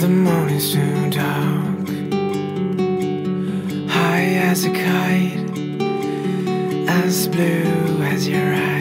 The morning's too dark. High as a kite As blue as your eyes.